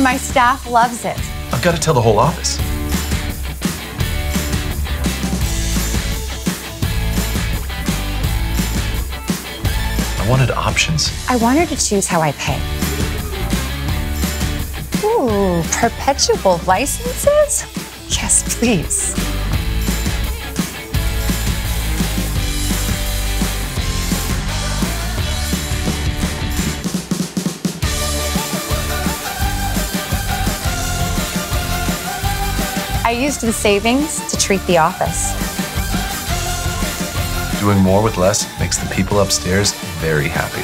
My staff loves it. I've got to tell the whole office. I wanted options. I wanted to choose how I pay. Ooh, perpetual licenses? Yes, please. I used the savings to treat the office. Doing more with less makes the people upstairs very happy.